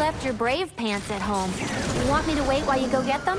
left your brave pants at home. You want me to wait while you go get them?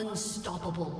Unstoppable.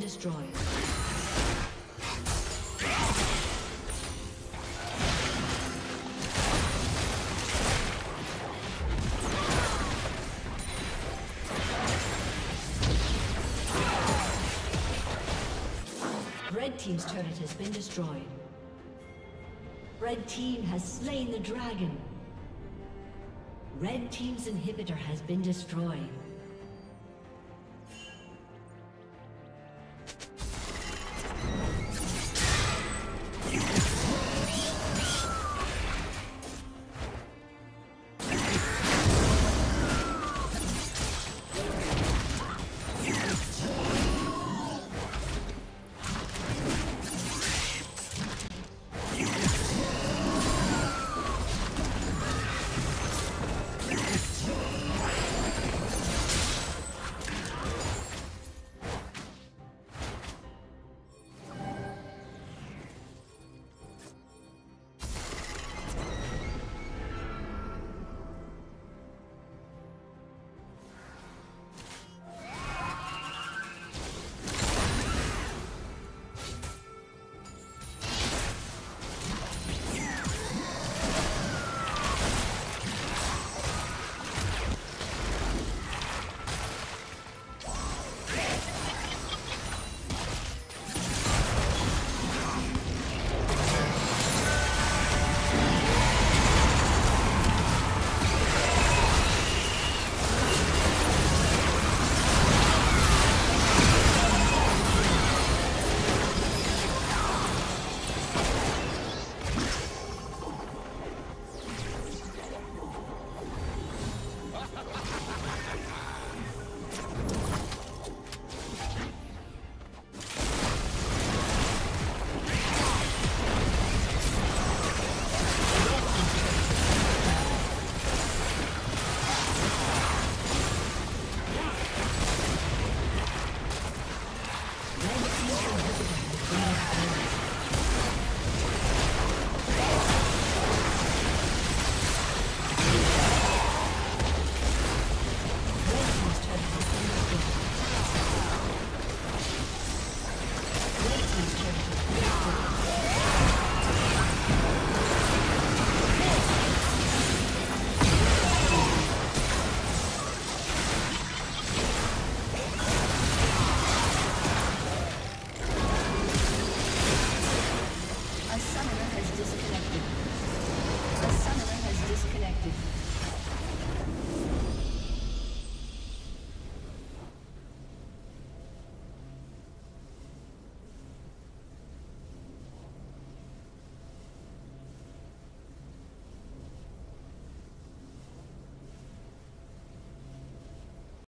Destroyed. Red Team's turret has been destroyed. Red Team has slain the dragon. Red Team's inhibitor has been destroyed.